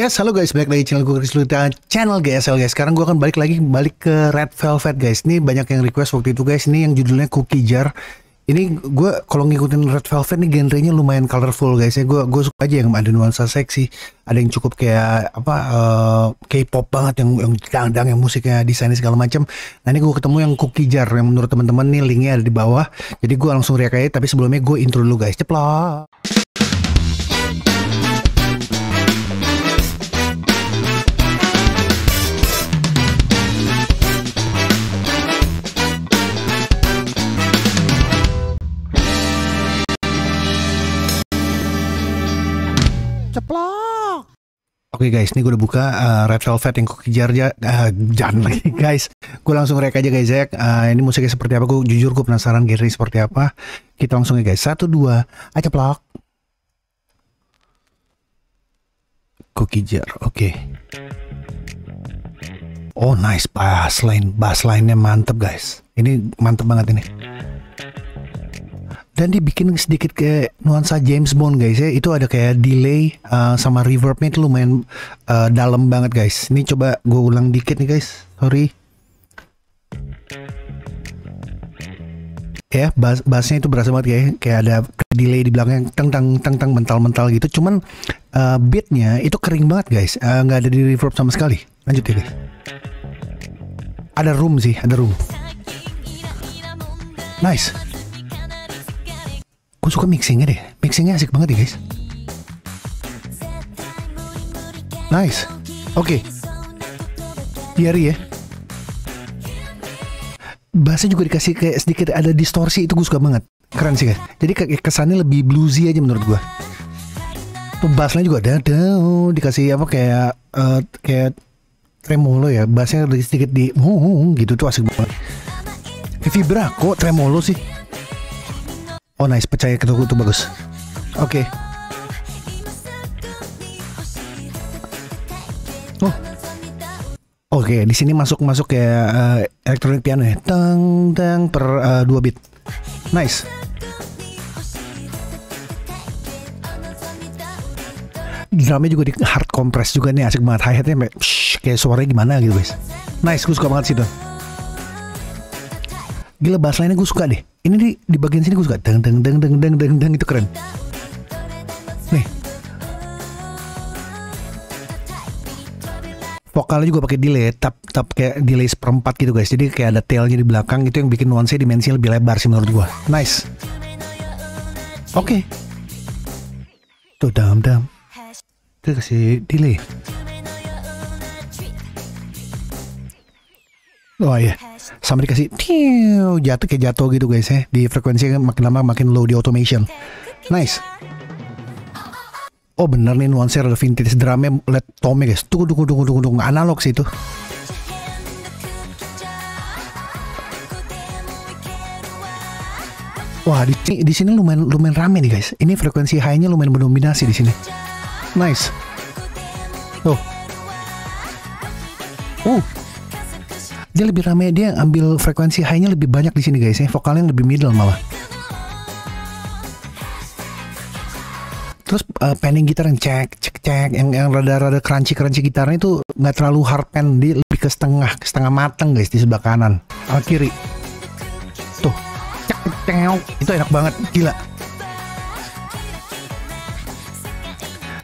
Yes, halo guys, balik lagi channel gue Chris Lutita, channel GSL guys. Sekarang gue akan balik lagi balik ke Red Velvet guys. Ini banyak yang request waktu itu guys. Ini yang judulnya Cookie Jar. Ini gue kalau ngikutin Red Velvet nih genrenya lumayan colorful guys ya. Gue gue suka aja yang ada nuansa seksi. Ada yang cukup kayak apa uh, K-pop banget yang yang dangdang yang musiknya desainnya segala macam. Nah ini gue ketemu yang Cookie Jar yang menurut teman-teman nih linknya ada di bawah. Jadi gue langsung react aja. Tapi sebelumnya gue intro dulu guys. Ceplok. Ceplok. Oke okay guys, ini gue udah buka uh, Red Velvet yang cookie jar ya, uh, jangan lagi guys. Gue langsung rek aja guys ya. Uh, ini musiknya seperti apa? Gue jujur gue penasaran genre seperti apa. Kita langsung ya guys. Satu dua, aja ceplok. Cookie jar, oke. Okay. Oh nice bass line, bass line-nya mantep guys. Ini mantep banget ini dan dibikin sedikit kayak nuansa James Bond guys ya. Itu ada kayak delay uh, sama reverbnya itu lumayan uh, dalam banget guys. Ini coba gue ulang dikit nih guys. Sorry. Ya bass bassnya itu berasa banget kayak kayak ada delay di belakang teng teng teng teng mental mental gitu. Cuman uh, beatnya itu kering banget guys. Nggak uh, ada di reverb sama sekali. Lanjut ya guys. Ada room sih ada room. Nice suka mixingnya deh? Mixingnya asik banget ya guys. Nice. Oke. Okay. Diari ya. Bassnya juga dikasih kayak sedikit ada distorsi itu gue suka banget. Keren sih guys. Jadi kayak kesannya lebih bluesy aja menurut gue bassnya juga ada dikasih apa kayak uh, kayak tremolo ya. Bassnya sedikit di uh, gitu. Tuh asik banget. Vibra kok tremolo sih Oh nice, percaya ke itu bagus. Oke. Okay. Oh. Oke, okay, di sini masuk masuk kayak uh, elektronik piano ya. Teng teng per uh, dua bit. Nice. Drumnya juga di hard compress juga nih asik banget. Hi hatnya kayak, kayak suaranya gimana gitu guys. Nice, gue suka banget sih tuh. Gila bass lainnya gue suka deh. Ini di, di bagian sini gue suka deng deng deng deng deng deng deng itu keren. Nih. Vokalnya juga pakai delay, tap tap kayak delay seperempat gitu guys. Jadi kayak ada tailnya di belakang itu yang bikin nuansa dimensi lebih lebar sih menurut gue. Nice. Oke. Okay. Tuh dam dam. Itu kasih delay. Oh iya sama dikasih tiu jatuh kayak jatuh gitu guys ya di frekuensi makin lama makin low di automation nice oh bener nih nuansa ada vintage drumnya let tome guys tunggu tunggu tunggu tunggu tunggu analog sih itu Wah di, di sini lumayan lumayan rame nih guys. Ini frekuensi high-nya lumayan mendominasi di sini. Nice. Oh. Uh, dia lebih ramai dia ambil frekuensi high-nya lebih banyak di sini guys. Ya vokalnya lebih middle malah. Terus uh, panning gitar yang cek cek cek yang yang rada-rada crunchy crunchy gitarnya itu nggak terlalu hard pan dia lebih ke setengah setengah mateng guys di sebelah kanan. Uh, kiri. Tuh. Cek cek. Itu enak banget gila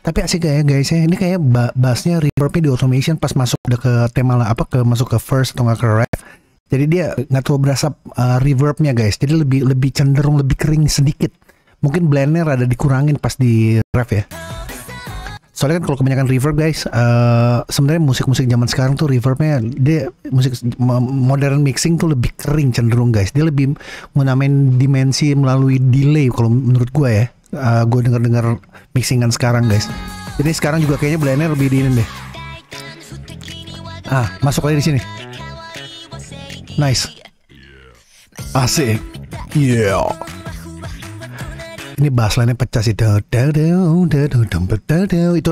Tapi asik ya guys ya. Ini kayak bassnya reverbnya di automation pas masuk udah ke tema lah apa ke masuk ke first atau nggak ke ref. Jadi dia nggak terlalu berasa uh, reverbnya guys. Jadi lebih lebih cenderung lebih kering sedikit. Mungkin blendnya rada dikurangin pas di ref ya. Soalnya kan kalau kebanyakan reverb guys, uh, sebenarnya musik-musik zaman sekarang tuh reverbnya dia musik modern mixing tuh lebih kering cenderung guys. Dia lebih menamain dimensi melalui delay kalau menurut gue ya uh, gue denger dengar mixingan sekarang guys. Jadi sekarang juga kayaknya blender lebih diinin deh. Ah masuk aja di sini. Nice. Asik. Yeah. Ini bass line pecah sih. Itu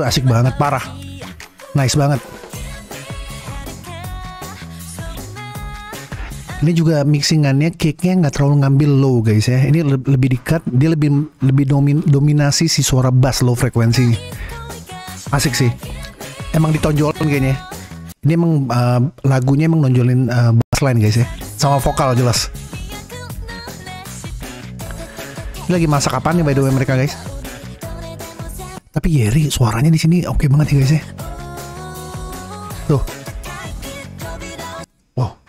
asik banget parah. Nice banget Ini juga mixingannya kicknya nggak terlalu ngambil low guys ya. Ini le lebih dikat, dia lebih lebih domin dominasi si suara bass low frekuensinya. Asik sih. emang ditonjolin kayaknya. Ini emang uh, lagunya emang nonjolin uh, bass line guys ya, sama vokal jelas. Ini lagi masak apa nih by the way mereka guys? Tapi Yeri suaranya di sini oke okay banget ya guys ya. Tuh.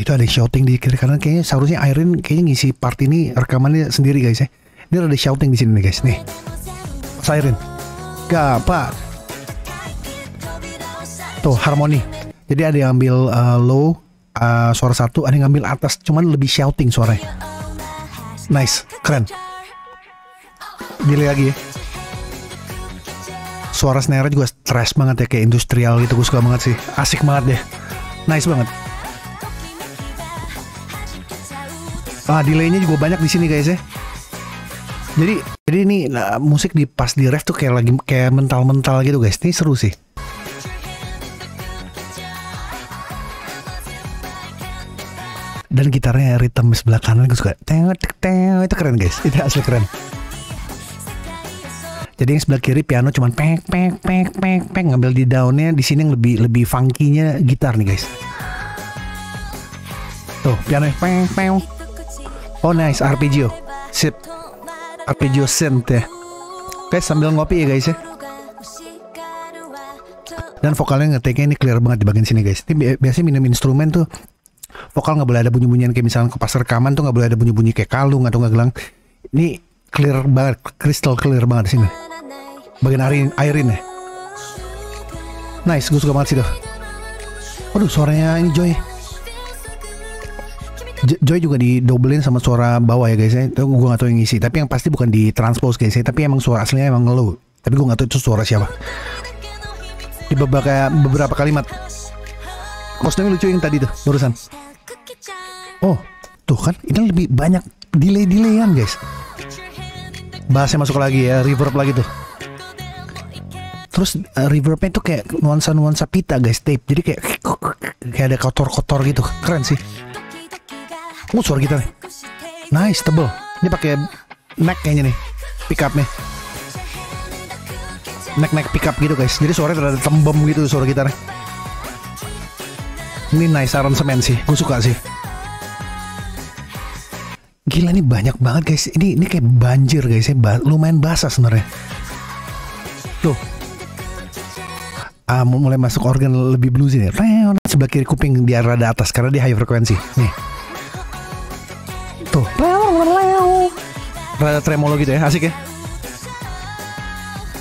Itu ada shouting di kiri kanan kayaknya seharusnya Irene kayaknya ngisi part ini rekamannya sendiri guys ya. Ini ada shouting di sini nih guys nih. Gak, Pak. Tuh harmoni. Jadi ada yang ambil uh, low uh, suara satu, ada yang ngambil atas, cuman lebih shouting suaranya. Nice, keren. Gila lagi ya. Suara snare juga stress banget ya kayak industrial gitu, gue suka banget sih. Asik banget deh. Nice banget. Ah, delaynya juga banyak di sini guys ya. Jadi jadi ini nah, musik di pas di ref tuh kayak lagi kayak mental-mental gitu guys. Ini seru sih. dan gitarnya rhythm sebelah kanan gue suka tengok tengok itu keren guys itu asli keren jadi yang sebelah kiri piano cuman pek pek pek pek pek ngambil di daunnya di sini yang lebih lebih funky-nya gitar nih guys tuh piano pek pek oh nice arpeggio. Sip. Arpeggio ya guys sambil ngopi ya guys ya. Dan vokalnya ngeteknya ini clear banget di bagian sini guys. Ini biasanya minum instrumen tuh vokal nggak boleh ada bunyi-bunyian. Kayak misalnya ke pas rekaman tuh nggak boleh ada bunyi-bunyi kayak kalung atau nggak gelang. Ini clear banget crystal clear banget di sini. Bagian airin airin ya. Nice gue suka banget sih tuh. Waduh suaranya ini Joy Joy juga didobelin sama suara bawah ya guys ya itu gue gak tahu yang ngisi tapi yang pasti bukan di transpose guys ya tapi emang suara aslinya emang low tapi gue gak tahu itu suara siapa di beberapa beberapa kalimat kostumnya lucu yang tadi tuh barusan Oh, tuh kan ini lebih banyak delay-delayan guys. Bassnya masuk lagi ya, reverb lagi tuh. Terus uh, reverbnya tuh kayak nuansa-nuansa pita guys, tape. Jadi kayak kayak ada kotor-kotor gitu. Keren sih. Oh, suara gitar nih. Nice, tebel. Ini pakai neck kayaknya nih, pickupnya. Neck-neck pickup gitu guys. Jadi suaranya terada tembem gitu suara gitarnya. Ini nice aransemen sih, gue suka sih. Gila ini banyak banget guys. Ini ini kayak banjir guys ya. Ba lumayan basah sebenarnya. Tuh. Ah, mulai masuk organ lebih bluesy nih. Sebelah kiri kuping di rada atas karena dia high frekuensi. Nih. Tuh. Rada tremolo gitu ya. Asik ya.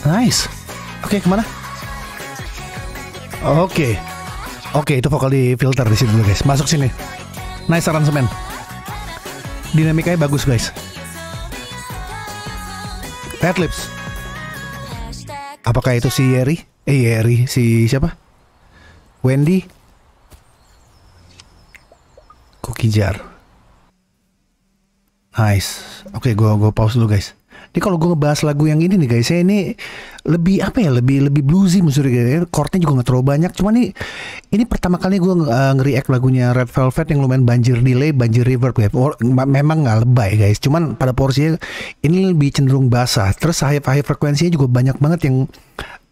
Nice. Oke, okay, ke mana? Oke. Okay. Oke, okay, itu vokal di filter di sini dulu guys. Masuk sini. Nice aransemen dinamikanya bagus guys Adlibs apakah itu si Yeri eh Yeri si siapa Wendy Cookie Jar nice. Oke okay, gua gua pause dulu guys. Ini kalau gue ngebahas lagu yang ini nih guys, saya ini lebih apa ya, lebih lebih bluesy musuh ya. Chordnya juga nggak terlalu banyak. Cuma nih ini pertama kali gue uh, nge-react lagunya Red Velvet yang lumayan banjir delay, banjir reverb ya. Memang nggak lebay guys. Cuman pada porsinya ini lebih cenderung basah. Terus high high frekuensinya juga banyak banget yang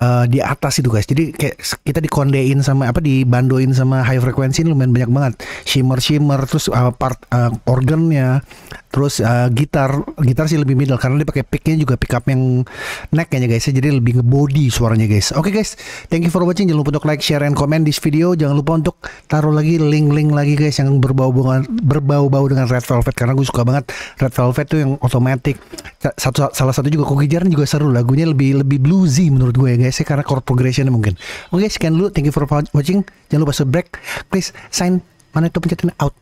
uh, di atas itu guys. Jadi kayak kita dikondein sama apa dibandoin sama high frequency lumayan banyak banget. Shimmer shimmer terus uh, part uh, organnya, terus uh, gitar gitar sih lebih middle karena dia pakai picknya juga pick up yang neck kayaknya guys. Jadi lebih ngebody suaranya guys. Oke okay, guys, thank you for watching. Jangan lupa untuk like, share, and comment this video. Jangan lupa untuk taruh lagi link-link lagi guys yang berbau berbau-bau dengan Red Velvet karena gue suka banget Red Velvet tuh yang otomatis. Satu salah satu juga Kogi Jaran juga seru lagunya lebih lebih bluesy menurut gue ya guys sih karena chord progression mungkin. Oke, okay, sekian dulu. Thank you for watching. Jangan lupa subscribe. Please sign mana itu pencetin out.